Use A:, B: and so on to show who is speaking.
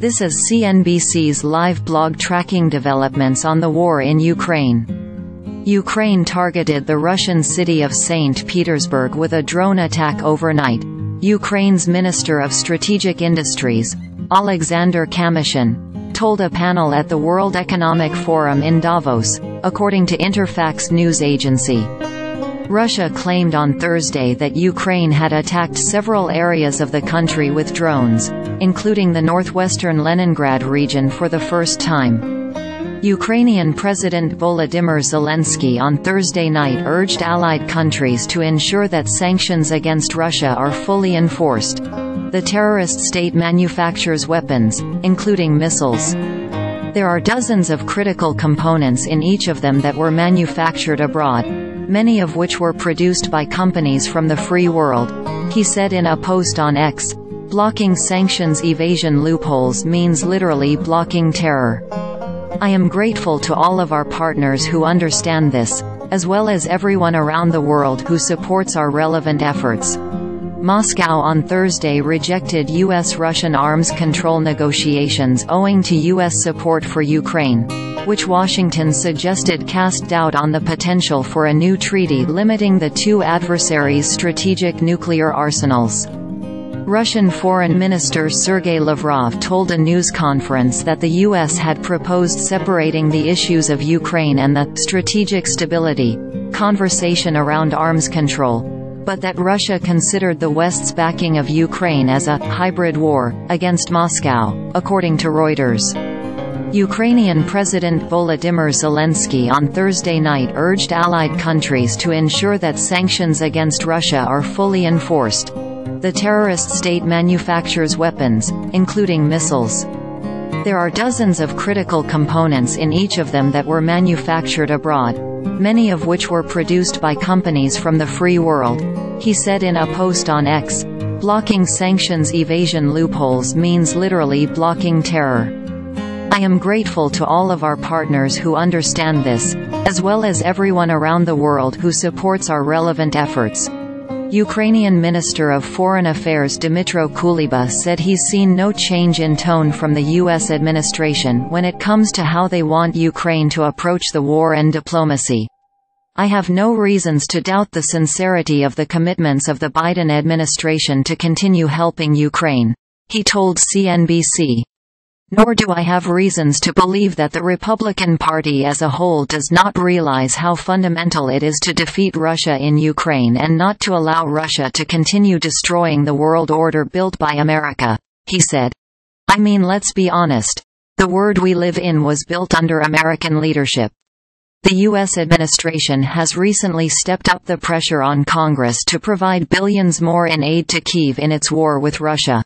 A: This is CNBC's live blog tracking developments on the war in Ukraine. Ukraine targeted the Russian city of St. Petersburg with a drone attack overnight. Ukraine's Minister of Strategic Industries, Alexander Kamyshin, told a panel at the World Economic Forum in Davos, according to Interfax news agency. Russia claimed on Thursday that Ukraine had attacked several areas of the country with drones, including the northwestern Leningrad region for the first time. Ukrainian President Volodymyr Zelensky on Thursday night urged allied countries to ensure that sanctions against Russia are fully enforced. The terrorist state manufactures weapons, including missiles. There are dozens of critical components in each of them that were manufactured abroad, many of which were produced by companies from the free world. He said in a post on X, Blocking sanctions evasion loopholes means literally blocking terror. I am grateful to all of our partners who understand this, as well as everyone around the world who supports our relevant efforts. Moscow on Thursday rejected U.S.-Russian arms control negotiations owing to U.S. support for Ukraine, which Washington suggested cast doubt on the potential for a new treaty limiting the two adversaries' strategic nuclear arsenals. Russian Foreign Minister Sergei Lavrov told a news conference that the U.S. had proposed separating the issues of Ukraine and the strategic stability conversation around arms control but that Russia considered the West's backing of Ukraine as a hybrid war against Moscow, according to Reuters. Ukrainian President Volodymyr Zelensky on Thursday night urged allied countries to ensure that sanctions against Russia are fully enforced. The terrorist state manufactures weapons, including missiles. There are dozens of critical components in each of them that were manufactured abroad, many of which were produced by companies from the free world. He said in a post on X, Blocking sanctions evasion loopholes means literally blocking terror. I am grateful to all of our partners who understand this, as well as everyone around the world who supports our relevant efforts. Ukrainian Minister of Foreign Affairs Dmytro Kuleba said he's seen no change in tone from the U.S. administration when it comes to how they want Ukraine to approach the war and diplomacy. I have no reasons to doubt the sincerity of the commitments of the Biden administration to continue helping Ukraine, he told CNBC. Nor do I have reasons to believe that the Republican Party as a whole does not realize how fundamental it is to defeat Russia in Ukraine and not to allow Russia to continue destroying the world order built by America, he said. I mean let's be honest. The world we live in was built under American leadership. The U.S. administration has recently stepped up the pressure on Congress to provide billions more in aid to Kyiv in its war with Russia.